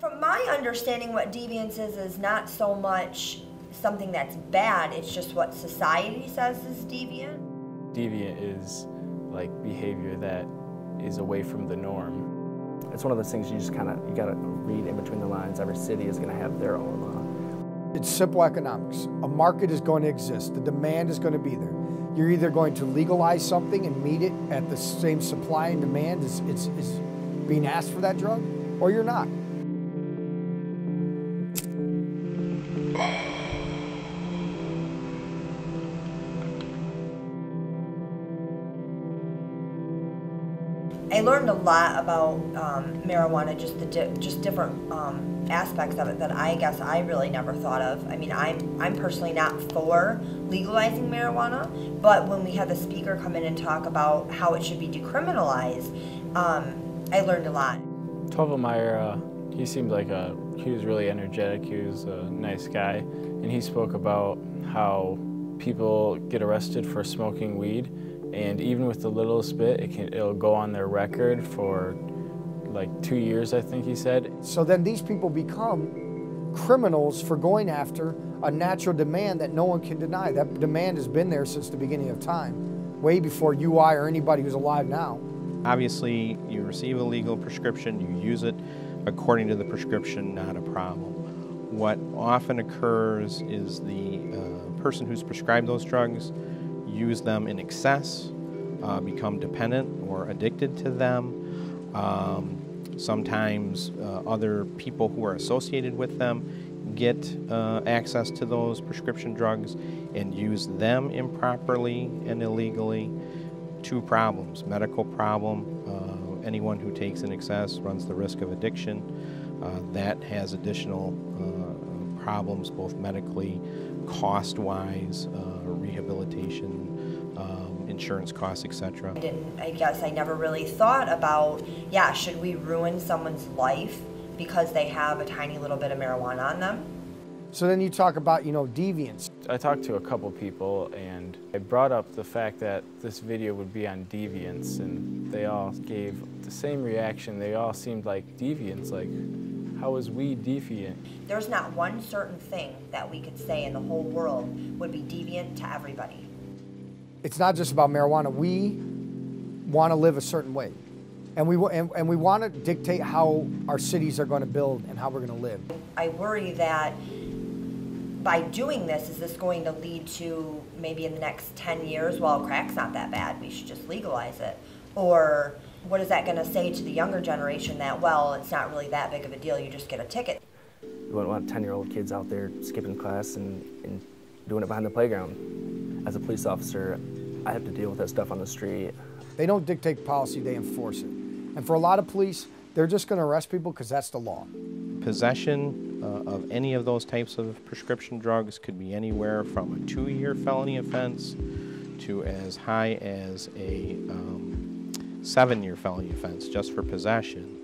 From my understanding, what deviance is is not so much something that's bad, it's just what society says is deviant. Deviant is like behavior that is away from the norm. It's one of those things you just kind of, you gotta read in between the lines. Every city is gonna have their own law. It's simple economics. A market is going to exist. The demand is going to be there. You're either going to legalize something and meet it at the same supply and demand as it's, it's being asked for that drug, or you're not. I learned a lot about um, marijuana, just the di- just different um, aspects of it that I guess I really never thought of. I mean, I'm I'm personally not for legalizing marijuana, but when we had the speaker come in and talk about how it should be decriminalized, um, I learned a lot. Tovelmeyer, uh, he seemed like a, he was really energetic, he was a nice guy, and he spoke about how people get arrested for smoking weed, and even with the littlest bit, it can, it'll go on their record for like two years, I think he said. So then these people become criminals for going after a natural demand that no one can deny. That demand has been there since the beginning of time, way before UI or anybody who's alive now. Obviously, you receive a legal prescription, you use it according to the prescription, not a problem. What often occurs is the uh, person who's prescribed those drugs use them in excess, uh, become dependent or addicted to them. Um, sometimes uh, other people who are associated with them get uh, access to those prescription drugs and use them improperly and illegally. Two problems medical problem, uh, anyone who takes in excess runs the risk of addiction. Uh, that has additional uh, problems, both medically, cost wise, uh, rehabilitation, um, insurance costs, etc. I didn't. I guess I never really thought about. Yeah, should we ruin someone's life because they have a tiny little bit of marijuana on them? So then you talk about, you know, deviance. I talked to a couple people and I brought up the fact that this video would be on deviance and they all gave the same reaction. They all seemed like deviants, like how is weed deviant? There's not one certain thing that we could say in the whole world would be deviant to everybody. It's not just about marijuana. We want to live a certain way. And we, and, and we want to dictate how our cities are going to build and how we're going to live. I worry that by doing this, is this going to lead to maybe in the next 10 years, well, crack's not that bad, we should just legalize it? Or what is that going to say to the younger generation that, well, it's not really that big of a deal, you just get a ticket? You wouldn't want 10 year old kids out there skipping class and, and doing it behind the playground. As a police officer, I have to deal with that stuff on the street. They don't dictate policy, they enforce it. And for a lot of police, they're just going to arrest people because that's the law. Possession uh, of any of those types of prescription drugs could be anywhere from a two-year felony offense to as high as a um, seven-year felony offense just for possession.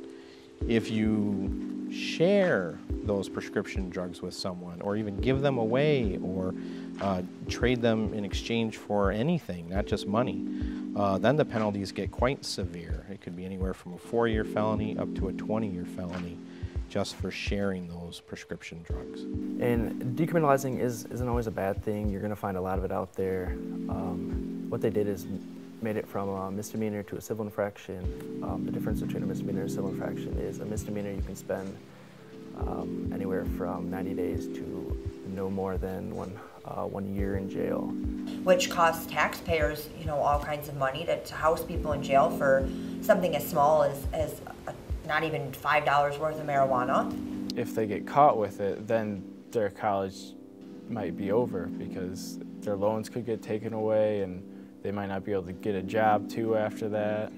If you share those prescription drugs with someone or even give them away or uh, trade them in exchange for anything, not just money, uh, then the penalties get quite severe. It could be anywhere from a four-year felony up to a 20-year felony just for sharing those prescription drugs. And decriminalizing is, isn't always a bad thing. You're going to find a lot of it out there. Um, what they did is made it from a misdemeanor to a civil infraction. Um, the difference between a misdemeanor and a civil infraction is a misdemeanor you can spend um, anywhere from 90 days to no more than one, uh, one year in jail. Which costs taxpayers, you know, all kinds of money to, to house people in jail for something as small as, as a, not even $5 worth of marijuana. If they get caught with it, then their college might be over because their loans could get taken away and they might not be able to get a job too after that.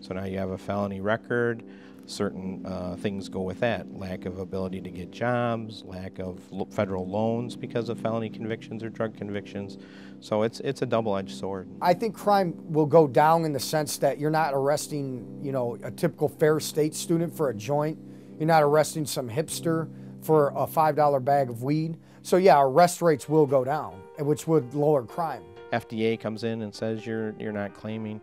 So now you have a felony record, certain uh, things go with that. Lack of ability to get jobs, lack of lo federal loans because of felony convictions or drug convictions. So it's, it's a double-edged sword. I think crime will go down in the sense that you're not arresting, you know, a typical Ferris State student for a joint. You're not arresting some hipster for a $5 bag of weed. So yeah, arrest rates will go down, which would lower crime. FDA comes in and says you're you're not claiming,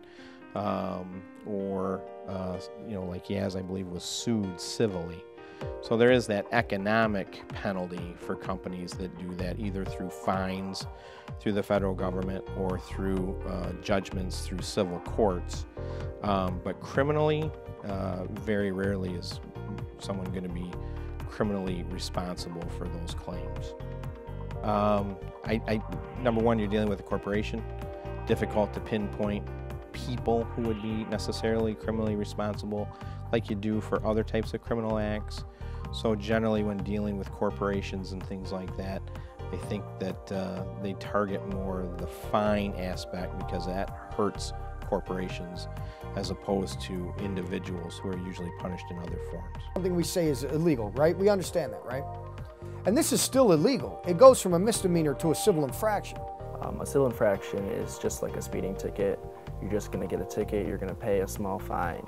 um, or uh, you know, like Yaz, I believe, was sued civilly So there is that economic penalty for companies that do that, either through fines through the federal government or through uh, judgments through civil courts. Um, but criminally, uh, very rarely is someone going to be criminally responsible for those claims. Um, I, I, number one, you're dealing with a corporation. Difficult to pinpoint people who would be necessarily criminally responsible like you do for other types of criminal acts. So generally when dealing with corporations and things like that, I think that uh, they target more the fine aspect because that hurts corporations as opposed to individuals who are usually punished in other forms. Something we say is illegal, right? We understand that, right? And this is still illegal. It goes from a misdemeanor to a civil infraction. Um, a civil infraction is just like a speeding ticket. You're just going to get a ticket, you're going to pay a small fine,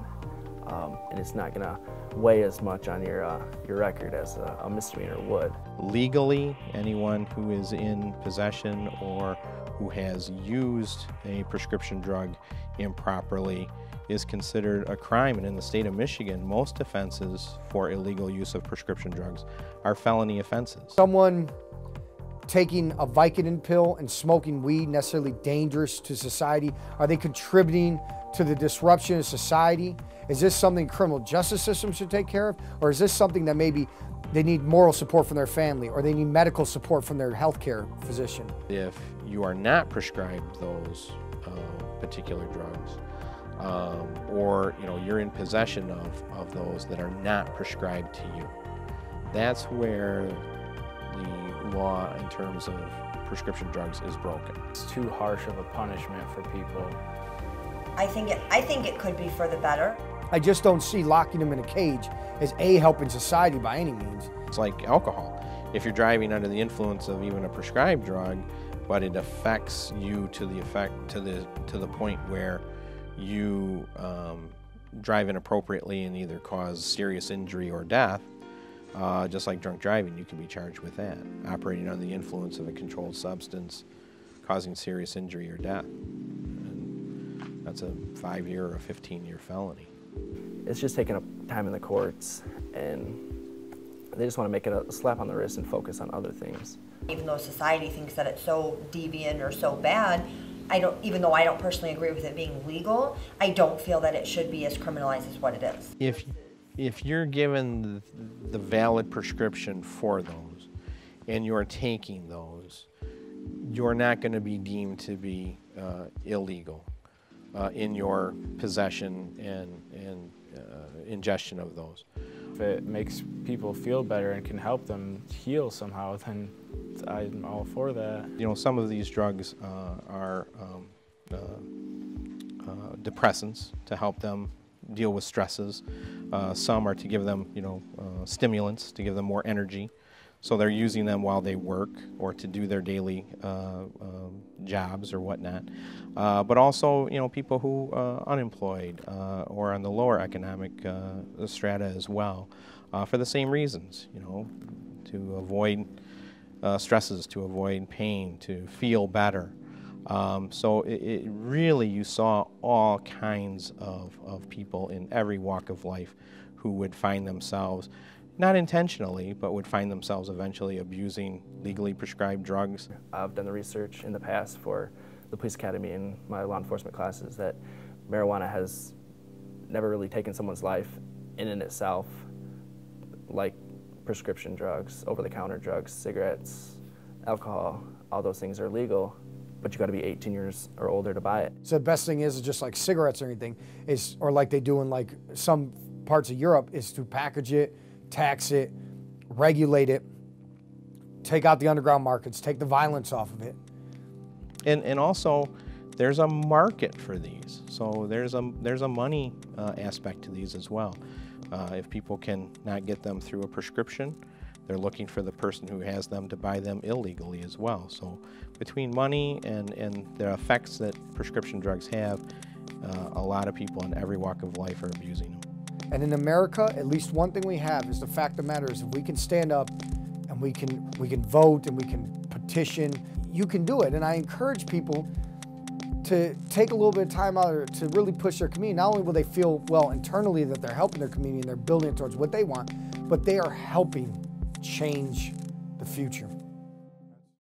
um, and it's not going to weigh as much on your, uh, your record as a, a misdemeanor would. Legally, anyone who is in possession or who has used a prescription drug improperly is considered a crime. And in the state of Michigan, most offenses for illegal use of prescription drugs are felony offenses. Someone taking a Vicodin pill and smoking weed necessarily dangerous to society? Are they contributing to the disruption of society? Is this something criminal justice system should take care of? Or is this something that maybe they need moral support from their family or they need medical support from their healthcare physician? If you are not prescribed those uh, particular drugs, um, or you know you're in possession of, of those that are not prescribed to you, that's where the law in terms of prescription drugs is broken. It's too harsh of a punishment for people. I think it, I think it could be for the better. I just don't see locking them in a cage as a helping society by any means. It's like alcohol. If you're driving under the influence of even a prescribed drug, but it affects you to the effect to the to the point where you um, drive inappropriately and either cause serious injury or death, uh, just like drunk driving, you can be charged with that. Operating under the influence of a controlled substance, causing serious injury or death. And that's a five year or a 15 year felony. It's just taking up time in the courts, and they just want to make it a slap on the wrist and focus on other things. Even though society thinks that it's so deviant or so bad, I don't, even though I don't personally agree with it being legal, I don't feel that it should be as criminalized as what it is. If if you're given the, the valid prescription for those and you're taking those, you're not going to be deemed to be uh, illegal uh, in your possession and, and uh, ingestion of those. If it makes people feel better and can help them heal somehow, then I'm all for that. You know, some of these drugs uh, are um, uh, uh, depressants to help them deal with stresses. Uh, some are to give them, you know, uh, stimulants to give them more energy. So they're using them while they work or to do their daily uh, um, jobs or whatnot. Uh, but also, you know, people who are uh, unemployed uh, or on the lower economic strata as well, for the same reasons, you know, to avoid stresses, to avoid pain, to feel better. Um, so it, it, really, you saw all kinds of, of people in every walk of life who would find themselves, not intentionally, but would find themselves eventually abusing legally prescribed drugs. I've done the research in the past for the police academy and my law enforcement classes that marijuana has never really taken someone's life in and itself like prescription drugs, over-the-counter drugs, cigarettes, alcohol, all those things are legal but you got to be 18 years or older to buy it. So the best thing is, just like cigarettes or anything, is or like they do in like some parts of Europe, is to package it, tax it, regulate it, take out the underground markets, take the violence off of it. And and also, there's a market for these, so there's a there's a money uh, aspect to these as well. Uh, if people can not get them through a prescription, they're looking for the person who has them to buy them illegally as well. So between money and, and the effects that prescription drugs have, uh, a lot of people in every walk of life are abusing them. And in America, at least one thing we have is the fact of the matter is if we can stand up and we can we can vote and we can petition, you can do it. And I encourage people to take a little bit of time out to really push their community. Not only will they feel well internally that they're helping their community and they're building towards what they want, but they are helping change the future.